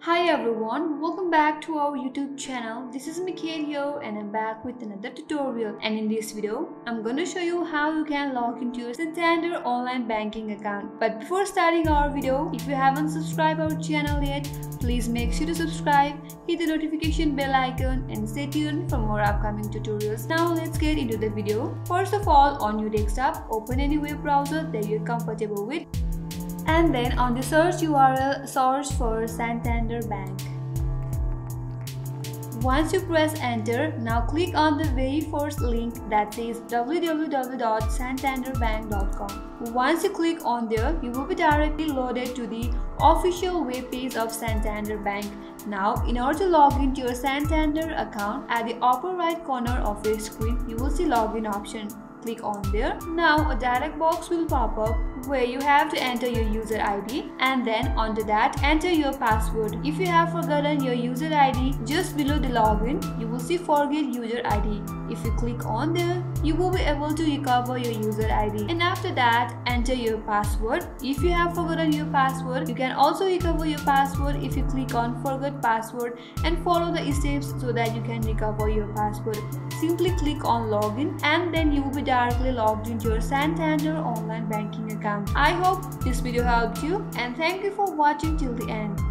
Hi everyone, welcome back to our YouTube channel. This is Mikhail here and I'm back with another tutorial and in this video, I'm gonna show you how you can log into your Santander online banking account. But before starting our video, if you haven't subscribed our channel yet, please make sure to subscribe, hit the notification bell icon and stay tuned for more upcoming tutorials. Now let's get into the video. First of all, on your desktop, open any web browser that you're comfortable with and then on the search URL search for Santander Bank. Once you press enter, now click on the very first link that says www.santanderbank.com. Once you click on there, you will be directly loaded to the official web page of Santander Bank. Now, in order to log into your Santander account, at the upper right corner of your screen, you will see login option click on there. Now a dialog box will pop up where you have to enter your user ID and then under that enter your password. If you have forgotten your user ID just below the login you will see forget user ID. If you click on there you will be able to recover your user ID and after that enter your password. If you have forgotten your password you can also recover your password if you click on forget password and follow the steps so that you can recover your password. Simply click on login and then you will be directly logged into your Santander online banking account. I hope this video helped you and thank you for watching till the end.